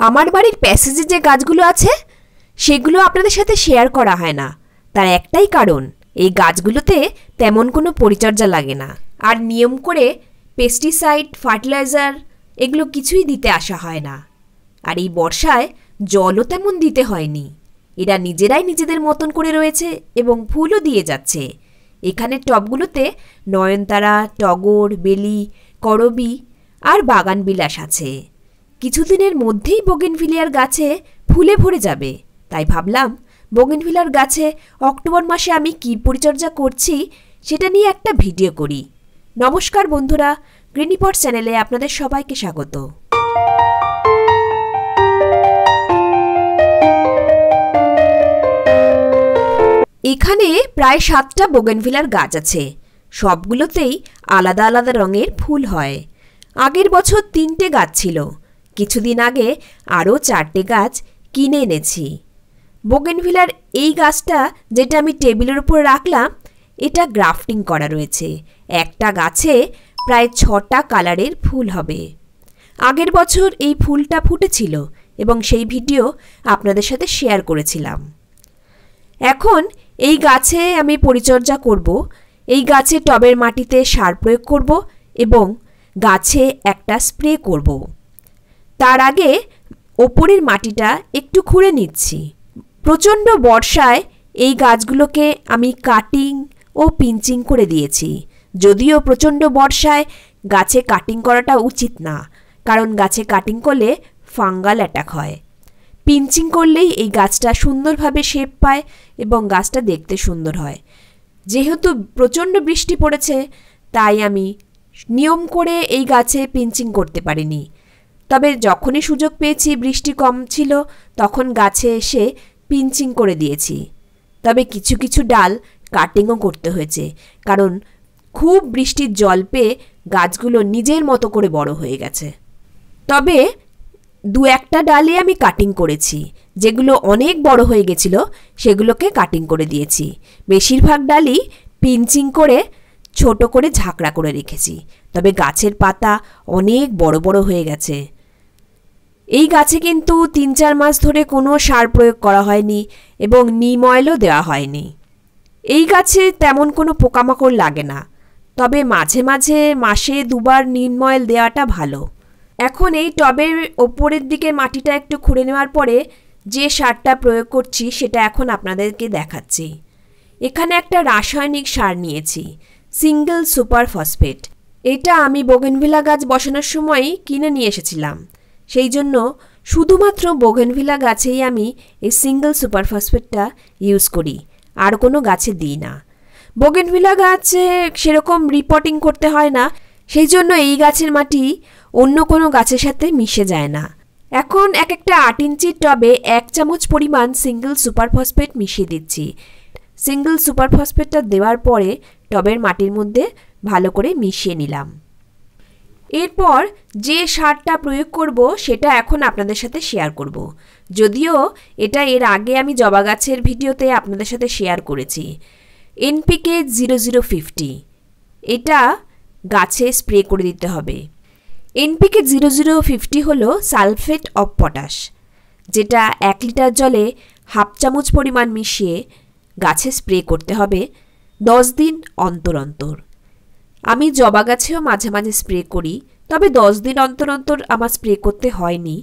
আমার বাড়ির প্যাসেজে যে গাছগুলো আছে, সেগুলো আপনাদের সাথে শেয়ার করা হয় না। তার একটাই কারণ, এই গাছগুলোতে তেমন কোনো পরিচর্যা লাগে না। আর নিয়ম করে পেস্টিসাইড ফার্টিলাইজার এগুলো কিছুই দিতে আসা হয় না। আর এই বর্ষায় জলও তেমন দিতে হয়নি। এরা নিজেরাই নিজেদের মতন করে রয়েছে এবং ফুলও দিয়ে যাচ্ছে। এখানে টবগুলোতে নয়নতারা, টগর, বেলি, করবি আর বাগান বিলাস আছে। কিছুদিনের মধ্যেই বোগেনভিলিয়ার গাছে ফুলে ভরে যাবে। তাই ভাবলাম, বোগেনভিলার গাছে অক্টোবর মাসে আমি কী পরিচর্যা করছি সেটা নিয়ে একটা ভিডিও করি। নমস্কার বন্ধুরা, গ্রিনিপট চ্যানেলে আপনাদের সবাইকে স্বাগত। এখানে প্রায় সাতটা বোগেনভিলার গাছ আছে। সবগুলোতেই আলাদা আলাদা রঙের ফুল হয়। আগের বছর তিনটে গাছ ছিল। কিছুদিন আগে আরও চারটে গাছ কিনে এনেছি। বোগেনভিলার এই গাছটা যেটা আমি টেবিলের উপর রাখলাম, এটা গ্রাফটিং করা রয়েছে। একটা গাছে প্রায় ছটা কালারের ফুল হবে। আগের বছর এই ফুলটা ফুটেছিল এবং সেই ভিডিও আপনাদের সাথে শেয়ার করেছিলাম। এখন এই গাছে আমি পরিচর্যা করব, এই গাছে টবের মাটিতে সার প্রয়োগ করব এবং গাছে একটা স্প্রে করব। তার আগে ওপরের মাটিটা একটু খুঁড়ে নিচ্ছি। প্রচণ্ড বর্ষায় এই গাছগুলোকে আমি কাটিং ও পিঞ্চিং করে দিয়েছি। যদিও প্রচণ্ড বর্ষায় গাছে কাটিং করাটা উচিত না, কারণ গাছে কাটিং করলে ফাঙ্গাল অ্যাটাক হয়। পিঞ্চিং করলেই এই গাছটা সুন্দরভাবে শেপ পায় এবং গাছটা দেখতে সুন্দর হয়। যেহেতু প্রচণ্ড বৃষ্টি পড়েছে, তাই আমি নিয়ম করে এই গাছে পিঞ্চিং করতে পারিনি। তবে যখনই সুযোগ পেয়েছি, বৃষ্টি কম ছিল, তখন গাছে এসে পিঞ্চিং করে দিয়েছি। তবে কিছু কিছু ডাল কাটিংও করতে হয়েছে, কারণ খুব বৃষ্টির জল পেয়ে গাছগুলো নিজের মতো করে বড় হয়ে গেছে। তবে দু একটা ডালে আমি কাটিং করেছি, যেগুলো অনেক বড় হয়ে গেছিল, সেগুলোকে কাটিং করে দিয়েছি। বেশিরভাগ ডালই পিঞ্চিং করে ছোট করে ঝাঁকড়া করে রেখেছি, তবে গাছের পাতা অনেক বড় বড় হয়ে গেছে। এই গাছে কিন্তু তিন চার মাস ধরে কোনো সার প্রয়োগ করা হয়নি এবং নিম অয়েলও দেওয়া হয়নি। এই গাছে তেমন কোনো পোকামাকড় লাগে না, তবে মাঝে মাঝে মাসে দুবার নিম অয়েল দেওয়াটা ভালো। এখন এই টবের ওপরের দিকে মাটিটা একটু খুঁড়ে নেওয়ার পরে যে সারটা প্রয়োগ করছি সেটা এখন আপনাদেরকে দেখাচ্ছি। এখানে একটা রাসায়নিক সার নিয়েছি, সিঙ্গেল সুপার ফসফেট এটা আমি বোগেনভিলা গাছ বসানোর সময় কিনে নিয়ে এসেছিলাম। সেই জন্য শুধুমাত্র বোগেনভিলা গাছেই আমি এই সিঙ্গেল সুপার ফসফেটটা ইউজ করি, আর কোনো গাছে দিই না। বোগেনভিলা গাছে সেরকম রিপোর্টিং করতে হয় না সেই জন্য এই গাছের মাটি অন্য কোনো গাছের সাথে মিশে যায় না। এখন এক একটা আট ইঞ্চির টবে এক চামচ পরিমাণ সিঙ্গেল সুপারফসফেট মিশিয়ে দিচ্ছি। সিঙ্গেল সুপার ফসফেটটা দেওয়ার পরে টবের মাটির মধ্যে ভালো করে মিশিয়ে নিলাম। এরপর যে সারটা প্রয়োগ করব, সেটা এখন আপনাদের সাথে শেয়ার করব। যদিও এটা এর আগে আমি জবা গাছের ভিডিওতে আপনাদের সাথে শেয়ার করেছি। এনপিকে জিরো জিরো ফিফটি এটা গাছে স্প্রে করে দিতে হবে। এনপিকে জিরো জিরো ফিফটি হলো সালফেট অফ পটাশ, যেটা এক লিটার জলে হাফ চামচ পরিমাণ মিশিয়ে গাছে স্প্রে করতে হবে দশ দিন অন্তর অন্তর। আমি জবা গাছেও মাঝে মাঝে স্প্রে করি, তবে দশ দিন অন্তর অন্তর আমার স্প্রে করতে হয়নি,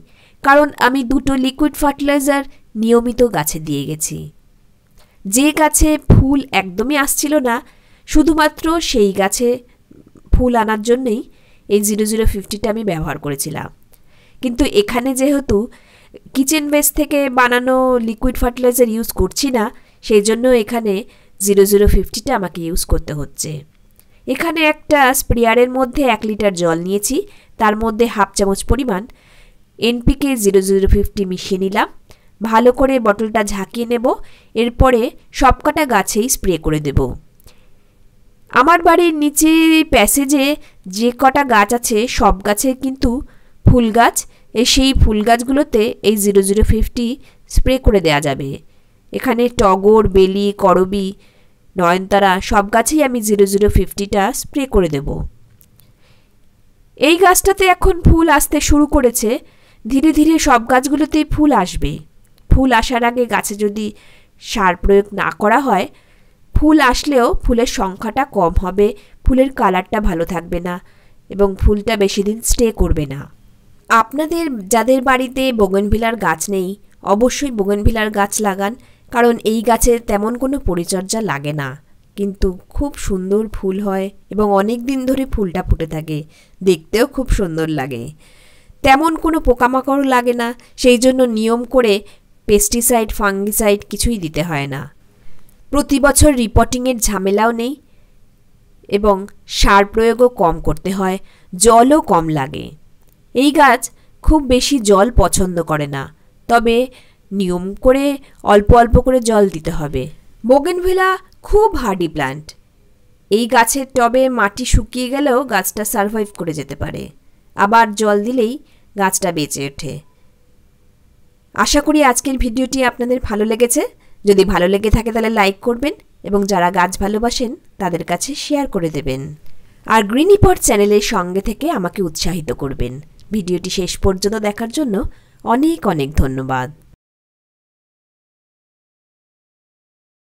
কারণ আমি দুটো লিকুইড ফার্টিলাইজার নিয়মিত গাছে দিয়ে গেছি। যে গাছে ফুল একদমই আসছিল না, শুধুমাত্র সেই গাছে ফুল আনার জন্যেই এই জিরো জিরো ফিফটিটা আমি ব্যবহার করেছিলাম। কিন্তু এখানে যেহেতু কিচেন বেস থেকে বানানো লিকুইড ফার্টিলাইজার ইউজ করছি না, সেই জন্য এখানে জিরো জিরো ফিফটিটা আমাকে ইউজ করতে হচ্ছে। এখানে একটা স্প্রেয়ারের মধ্যে এক লিটার জল নিয়েছি, তার মধ্যে হাফ চামচ পরিমাণ এনপিকে জিরো জিরো ফিফটি মিশিয়ে নিলাম। ভালো করে বটলটা ঝাঁকিয়ে নেব, এরপরে সবকটা গাছেই স্প্রে করে দেব। আমার বাড়ির নিচে প্যাসেজে যে কটা গাছ আছে, সব গাছে কিন্তু ফুল গাছ সেই ফুল গাছগুলোতে এই জিরো জিরো ফিফটি স্প্রে করে দেওয়া যাবে। এখানে টগর, বেলি, করবি নয়নতারা, সব গাছেই আমি জিরো জিরো ফিফটিটা স্প্রে করে দেব। এই গাছটাতে এখন ফুল আসতে শুরু করেছে। ধীরে ধীরে সব গাছগুলোতেই ফুল আসবে। ফুল আসার আগে গাছে যদি সার প্রয়োগ না করা হয়, ফুল আসলেও ফুলের সংখ্যাটা কম হবে, ফুলের কালারটা ভালো থাকবে না এবং ফুলটা বেশি দিন স্টে করবে না। আপনাদের, যাদের বাড়িতে বোগেনভিলার গাছ নেই, অবশ্যই বোগেনভিলার গাছ লাগান। কারণ এই গাছে তেমন কোনো পরিচর্যা লাগে না। কিন্তু খুব সুন্দর ফুল হয় এবং অনেক দিন ধরে ফুলটা ফুটে থাকে। দেখতেও খুব সুন্দর লাগে। তেমন কোনো পোকামাকড় লাগে না, সেই জন্য নিয়ম করে পেস্টিসাইড ফাঙ্গিসাইড কিছুই দিতে হয় না। প্রতি বছর রিপোর্টিংয়ের ঝামেলাও নেই এবং সার প্রয়োগও কম করতে হয়, জলও কম লাগে। এই গাছ খুব বেশি জল পছন্দ করে না, তবে নিয়ম করে অল্প অল্প করে জল দিতে হবে। বোগেনভিলা খুব হার্ডি প্ল্যান্ট। এই গাছের টবে মাটি শুকিয়ে গেলেও গাছটা সারভাইভ করে যেতে পারে। আবার জল দিলেই গাছটা বেঁচে ওঠে। আশা করি আজকের ভিডিওটি আপনাদের ভালো লেগেছে। যদি ভালো লেগে থাকে তাহলে লাইক করবেন এবং যারা গাছ ভালোবাসেন তাদের কাছে শেয়ার করে দেবেন। আর গ্রিনিপট চ্যানেলের সঙ্গে থেকে আমাকে উৎসাহিত করবেন। ভিডিওটি শেষ পর্যন্ত দেখার জন্য অনেক অনেক ধন্যবাদ।